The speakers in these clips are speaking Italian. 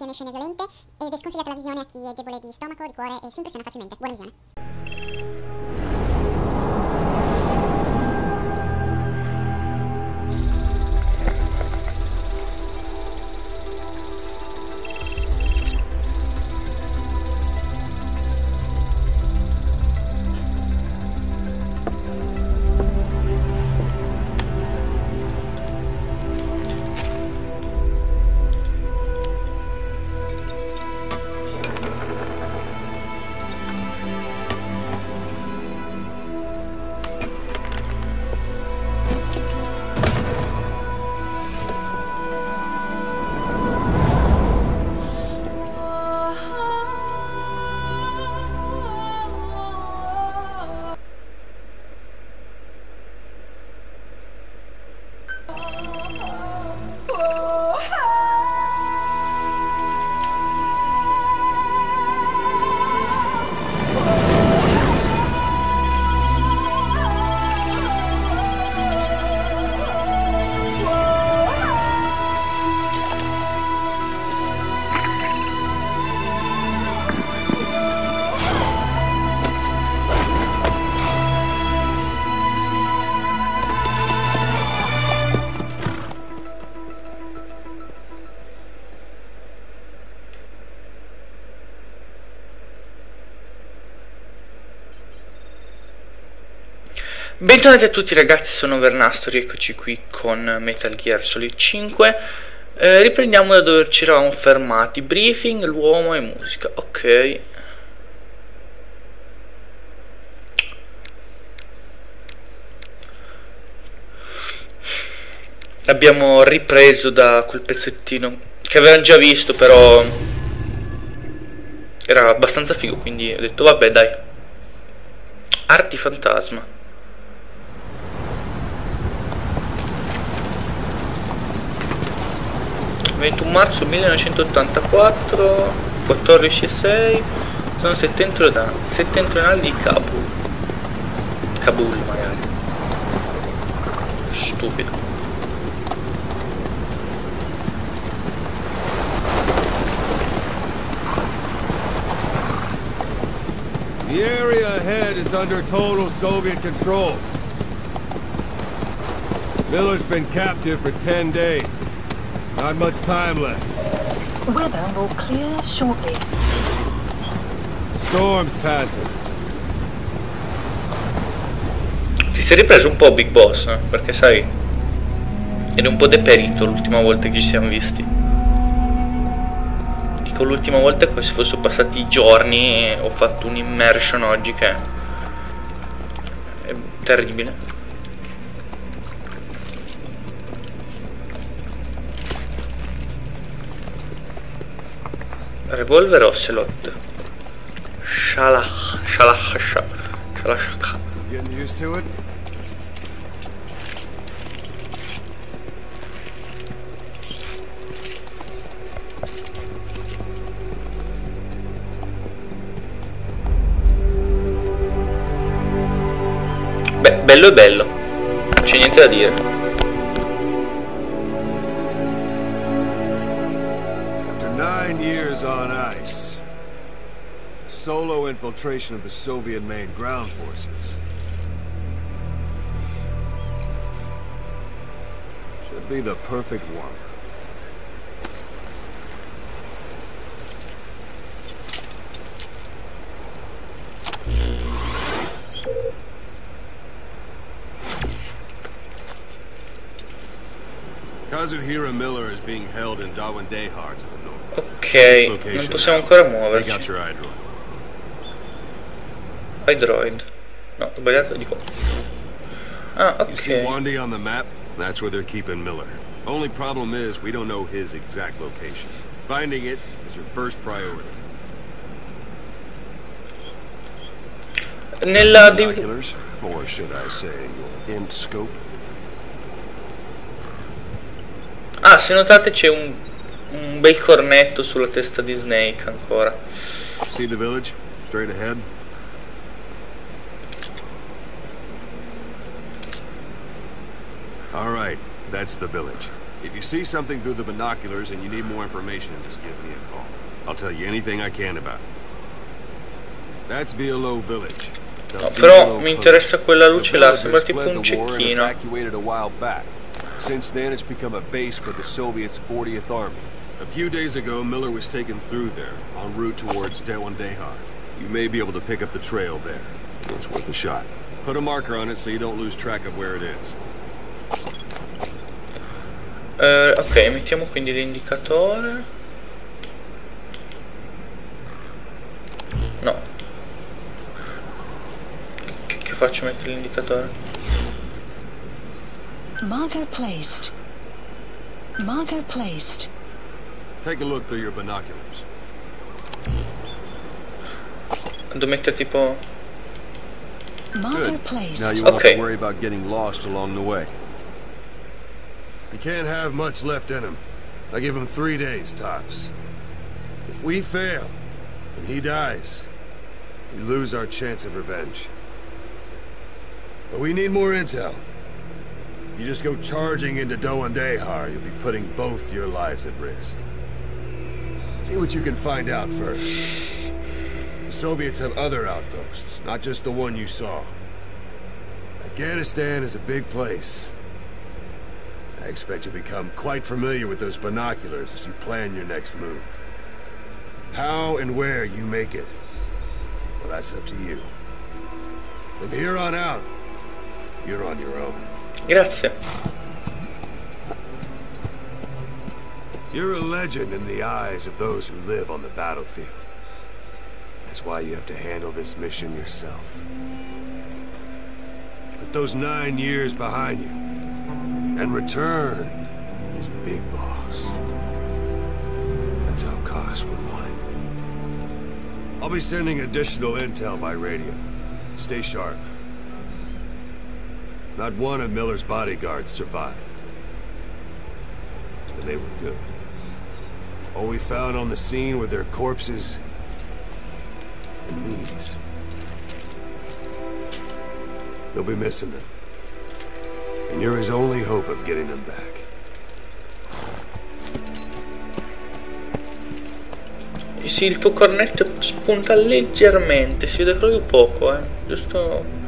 contiene scene violente ed è sconsigliata la visione a chi è debole di stomaco, di cuore e si impressiona facilmente. Buona visione. Bentornati a tutti ragazzi, sono Vernastori, eccoci qui con Metal Gear Solid 5 eh, Riprendiamo da dove ci eravamo fermati, briefing, l'uomo e musica, ok. Abbiamo ripreso da quel pezzettino che avevamo già visto però Era abbastanza figo quindi ho detto vabbè dai. Arti fantasma 21 marzo 1984 14 e 6 sono settentrionali, settentrionali di Kabul Kabul magari stupido The area ahead is under total Soviet control. Miller's been captive for 10 days. Not much time left. Weather will clear shortly. Storm's passing. Ti sei ripreso un po' Big Boss, eh? perché sai, eri un po' deperito l'ultima volta che ci siamo visti. Dico l'ultima volta è come se fossero passati giorni e ho fatto un immersion oggi che è terribile. Revolver Ocelot. Shalach, shalach, shalach. Getting used to it? Beh, bello e bello. Non c'è niente da dire. Nine years on ice, solo infiltration of the Soviet main ground forces. Should be the perfect one. Kazuhira Miller is being held in Dawandehar to the north. Ok, non possiamo ancora muoverci. your eye drone. Hydroid. No, ho sbagliato di qua. Ah, You see. Wandy on the map? That's where they're keeping Miller. Only problem is we don't know his exact location. Finding it is your first priority. Nella or should I say, your int scope? Ah, se notate c'è un, un bel cornetto sulla testa di Snake ancora. See the village? Straight ahead? All right, that's the village. If you see something through the binoculars and you need more information, just give me a call. I'll tell you anything I can about it. That's Violo Village. No, però mi interessa quella luce là, sembra tipo un cecchino. Since then, it's become a base for the Soviets' 40th Army. A few days ago, Miller was taken through there, en route towards Dewandehar. You may be able to pick up the trail there. It's worth a shot. Put a marker on it so you don't lose track of where it is. Eh, ok, mettiamo quindi l'indicatore. No. Che, che faccio mettere l'indicatore? Marker placed. Marker placed. Take a look through your binoculars. Devo mettere tipo... Marker Good. placed. Now you won't have Okay. to worry about getting lost along the way. You can't have much left in him. I give him three days, tops. If we fail, and he dies, we lose our chance of revenge. But we need more intel. You just go charging into Doandehar, you'll be putting both your lives at risk. See what you can find out first. The Soviets have other outposts, not just the one you saw. Afghanistan is a big place. I expect you'll become quite familiar with those binoculars as you plan your next move. How and where you make it, well, that's up to you. From here on out, you're on your own. Grazie. You're a legend in the eyes of those who live on the battlefield. That's why you have to handle this mission yourself. Put those nine years behind you, and return as Big Boss. That's how Koss would want it. I'll be sending additional intel by radio. Stay sharp. Not one of Miller's bodyguards survived. And they were good. All we found on the scene were their corpses and these. You'll be missing them. And you're his only hope of getting them back. Sì, il tuo cornetto spunta leggermente, si vede proprio poco, eh. Giusto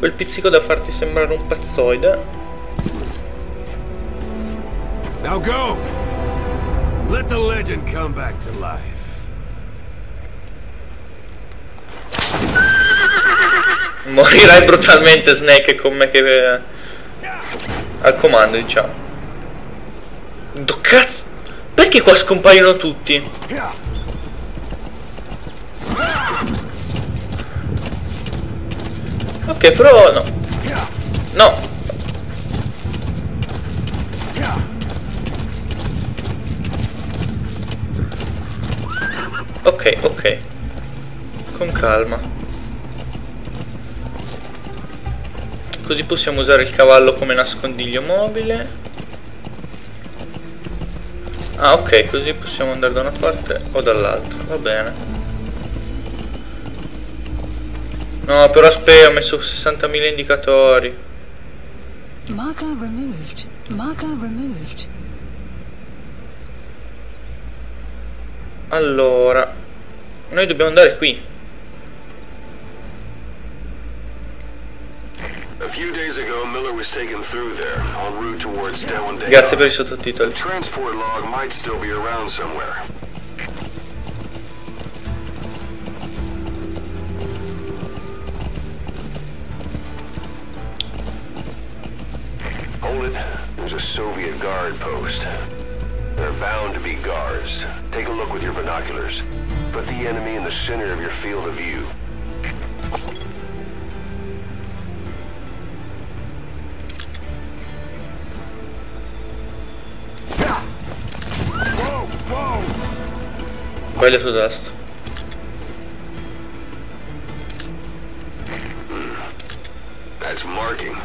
quel pizzico da farti sembrare un pazzoide. Now go! Let the legend come back to life. Morirai brutalmente Snake con me che... eh, Al comando, diciamo. Do cazzo! Perché qua scompaiono tutti? Ok, però no. No. Ok, ok. Con calma. Così possiamo usare il cavallo come nascondiglio mobile. Ah, ok, così possiamo andare da una parte o dall'altra. Va bene. No, però aspetta, ho messo 60.000 indicatori. Marker removed. Marker removed. Allora, noi dobbiamo andare qui. A few days ago, Miller was taken through there, en route towards Dewandale. Grazie per i sottotitoli. There's a Soviet guard post. There are bound to be guards. Take a look with your binoculars. Put the enemy in the center of your field of view. Sbagliato tasto. Hmm. That's marking.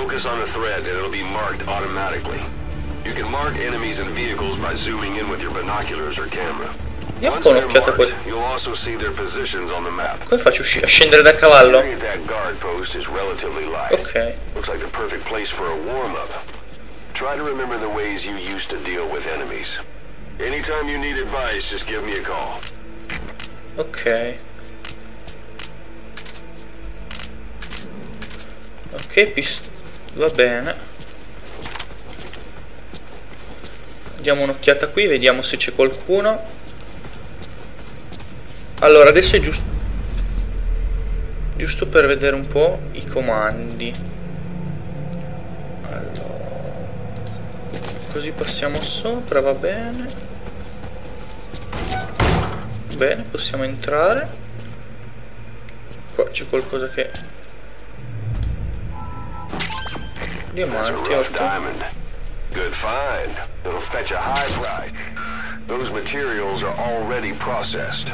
Focus on the thread and it'll be marked automatically. You can mark enemies and vehicles by zooming in with your binoculars or camera. Io Once ho they're un'occhiata marked, così. you'll also see their positions on the map. Come faccio usci- a scendere da cavallo? That guard post is relatively light. Ok. Looks like the perfect place for a warm-up. try to remember the ways you used to deal with enemies. Anytime you need advice, just give me a call. Ok. Ok, pist va bene. Diamo un'occhiata qui, vediamo se c'è qualcuno. Allora, adesso è giusto... Giusto per vedere un po' i comandi. Così passiamo sopra, va bene. Bene, possiamo entrare. Qua c'è qualcosa che... That's a rough diamond. Good find. It'll fetch a high price. Those materials are already processed.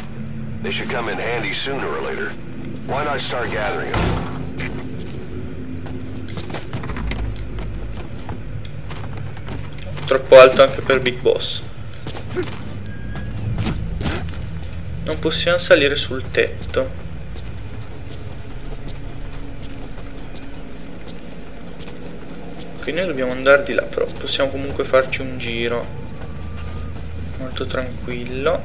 They should come in handy sooner or later. Why not start gathering them? Troppo alto anche per Big Boss. Non possiamo salire sul tetto. Quindi noi dobbiamo andare di là, però possiamo comunque farci un giro molto tranquillo.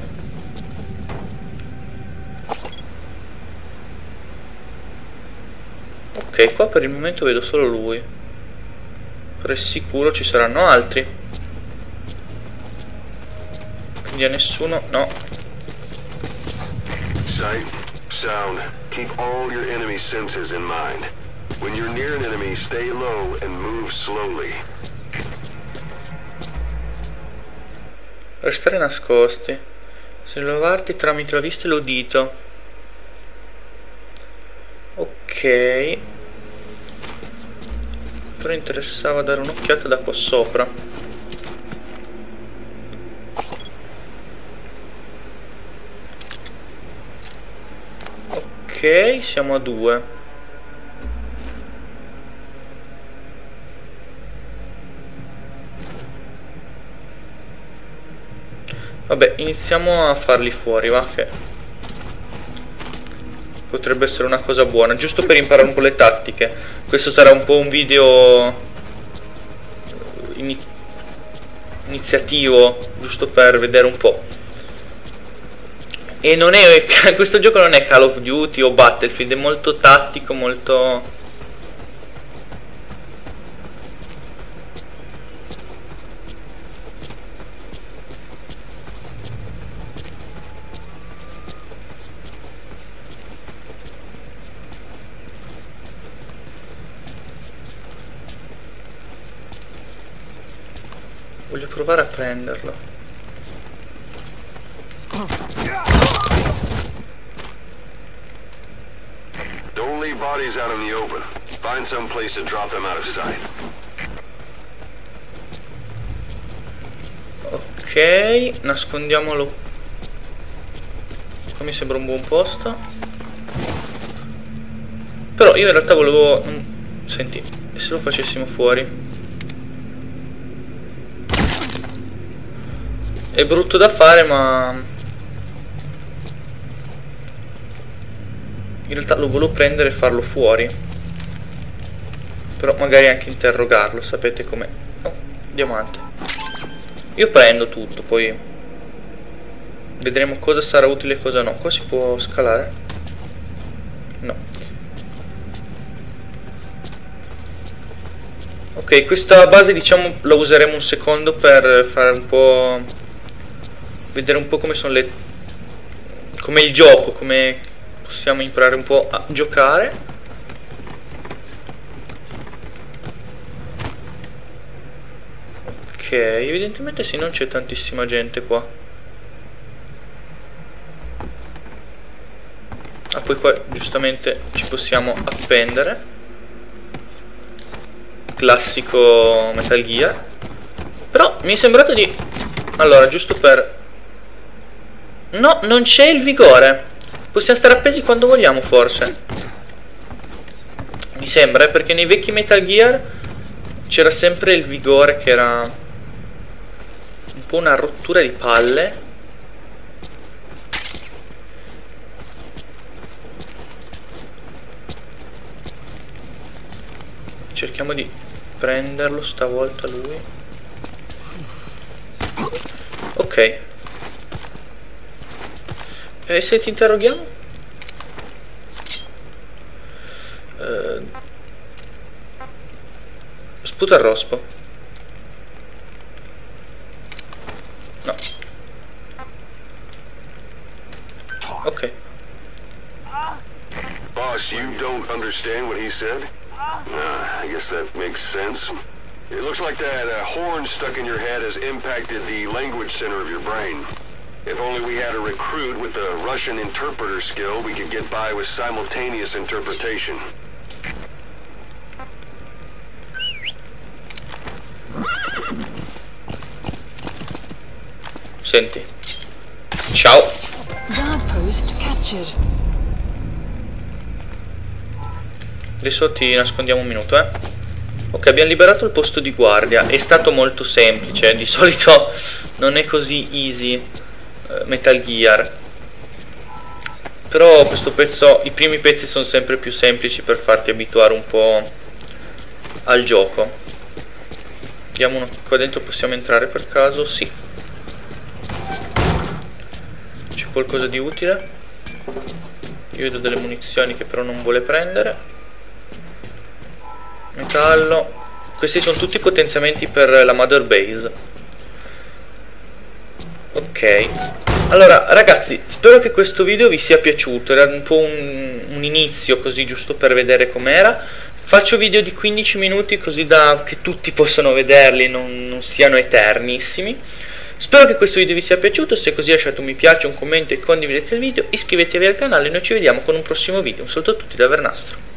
Ok, qua per il momento vedo solo lui. Però è sicuro ci saranno altri. Quindi a nessuno... No. Sight, sound. Keep all your enemy senses in mind. When you're near an enemy, stay low and move slowly. Restare nascosti. Sollevarti tramite la vista e l'udito. Ok. Però interessava dare un'occhiata da qua sopra. Ok, siamo a due. Vabbè, iniziamo a farli fuori, va che potrebbe essere una cosa buona, giusto per imparare un po' le tattiche. Questo sarà un po' un video ini- iniziativo, giusto per vedere un po'. E non è questo gioco non è Call of Duty o Battlefield, è molto tattico, molto Voglio provare a prenderlo. Don't leave bodies out in the open. Find some place to drop them out of sight. Ok, nascondiamolo. Qua mi sembra un buon posto. Però io in realtà volevo... Senti, se lo facessimo fuori? È brutto da fare ma... In realtà lo volevo prendere e farlo fuori. Però magari anche interrogarlo, sapete com'è. Oh, diamante. Io prendo tutto, poi vedremo cosa sarà utile e cosa no. Qua si può scalare? No. Ok, questa base diciamo la useremo un secondo per fare un po'... Vedere un po' come sono le... Come il gioco, come possiamo imparare un po' a giocare. Ok, evidentemente sì, non c'è tantissima gente qua. Ah, poi qua giustamente ci possiamo appendere. Classico Metal Gear. Però mi è sembrato di... Allora, giusto per... No, non c'è il vigore. Possiamo stare appesi quando vogliamo, forse. Mi sembra, eh, perché nei vecchi Metal Gear c'era sempre il vigore che era un po' una rottura di palle. Cerchiamo di prenderlo stavolta lui. Ok. E se ti interroghiamo? Eh, sputa il rospo. No. Ok. Boss, you don't understand what he said? Uh, I guess that makes sense. It looks like that uh, horn stuck in your head has impacted the language center of your brain. If only we had a recruit with the Russian interpreter skill, we could get by with simultaneous interpretation. Senti. Ciao. Guard post captured. Adesso ti nascondiamo un minuto, eh. Ok, abbiamo liberato il posto di guardia. È stato molto semplice. Di solito non è così easy Metal Gear. Però questo pezzo, i primi pezzi sono sempre più semplici per farti abituare un po' al gioco. Vediamo uno. Qua dentro possiamo entrare per caso? Sì. C'è qualcosa di utile? Io vedo delle munizioni che però non vuole prendere metallo questi sono tutti potenziamenti per la mother base ok allora ragazzi spero che questo video vi sia piaciuto. Era un po' un, un inizio così giusto per vedere com'era. Faccio video di 15 minuti così da che tutti possano vederli non, non siano eternissimi. Spero che questo video vi sia piaciuto, se così lasciate un mi piace, un commento e condividete il video, iscrivetevi al canale e noi ci vediamo con un prossimo video. Un saluto a tutti da Vernastro.